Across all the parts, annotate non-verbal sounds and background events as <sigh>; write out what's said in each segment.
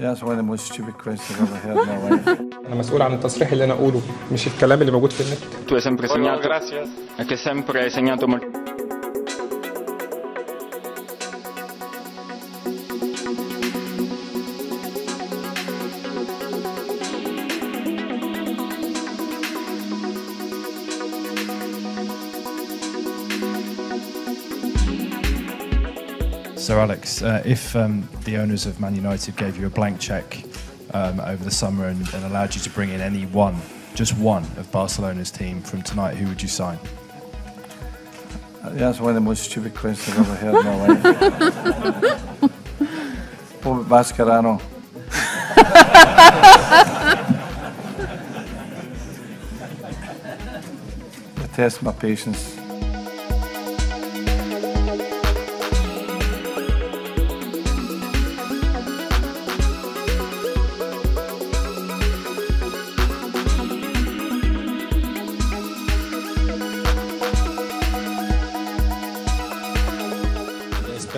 That's one of the most stupid questions I've ever heard in my life. أنا مسؤول عن التصريح اللي أنا اقوله مش الكلام اللي موجود في النت Tu hai sempre segnato. E che sempre hai segnato molto. So, Alex, uh, if um, the owners of Man United gave you a blank check um, over the summer and, and allowed you to bring in any one, just one of Barcelona's team from tonight, who would you sign? That's one of the most stupid questions I've ever heard in my life. <laughs> Mascherano? I <laughs> test my patience.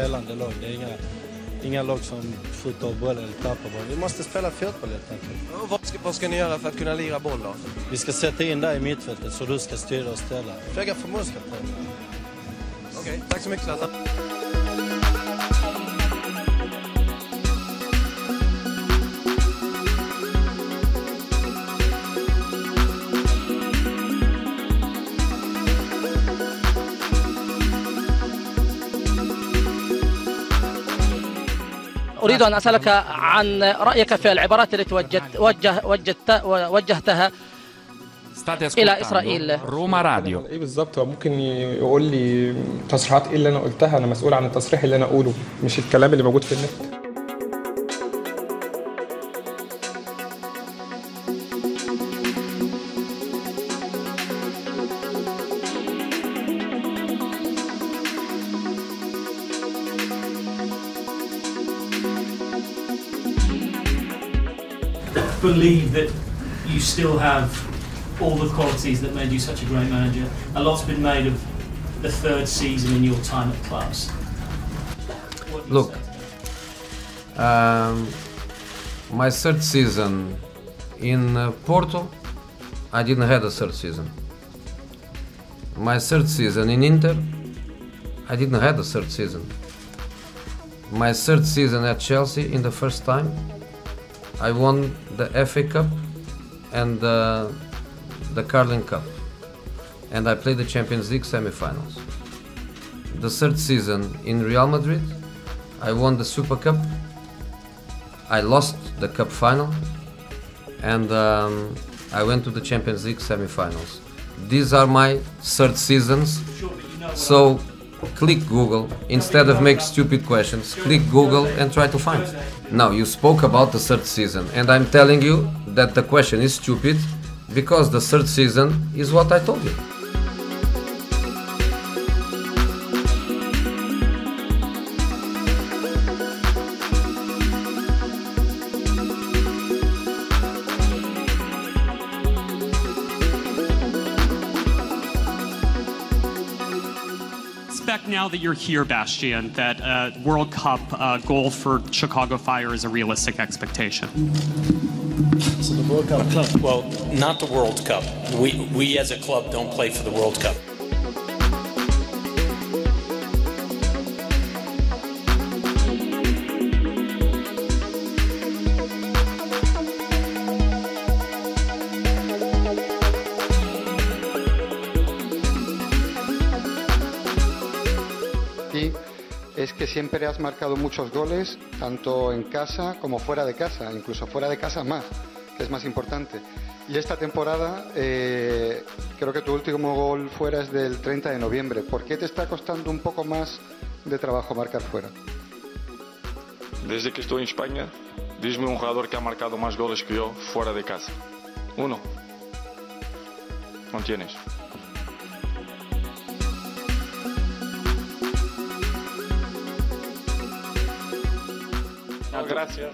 Spelande lag. Det är inga, inga lag som skjuter av bollen eller tappar bollen. Vi måste spela fotboll helt enkelt. Och vad, ska, vad ska ni göra för att kunna lira boll då? Vi ska sätta in dig i mittfältet så du ska styra och ställa. Föga förbundskapten. Okej, tack så mycket Zlatan. أريد أن أسألك عن رأيك في العبارات التي وجهت وجه وجهت وجهتها ascoltando إسرائيل. Roma Radio. إيه بالظبط؟ هو ممكن يقول لي تصريحات إيه اللي أنا قلتها؟ أنا مسؤول عن التصريح اللي أنا أقوله مش الكلام اللي موجود في النت. Believe that you still have all the qualities that made you such a great manager. A lot's been made of the third season in your time at clubs. What do you Look. Um, my third season in uh, Porto, I didn't have a third season. My third season in Inter, I didn't have a third season. My third season at Chelsea, in the first time, I won the FA Cup and uh, the Carling Cup, and I played the Champions League semi-finals. The third season in Real Madrid, I won the Super Cup. I lost the cup final, and um, I went to the Champions League semi-finals. These are my third seasons. Sure, you know So click Google instead of make stupid questions. Click Google and try to find. Now you spoke about the third season, and I'm telling you that the question is stupid because the third season is what I told you. Now that you're here, Bastian, that uh, World Cup uh, goal for Chicago Fire is a realistic expectation? Så the World Cup club. Well, not the World Cup. We, we as a club don't play for the World Cup. Es que siempre has marcado muchos goles, tanto en casa como fuera de casa, incluso fuera de casa más, que es más importante. Y esta temporada eh, creo que tu último gol fuera es del 30 de noviembre. ¿Por qué te está costando un poco más de trabajo marcar fuera? Desde que estoy en España, dime un jugador que ha marcado más goles que yo fuera de casa. Uno. No tienes. Gracias.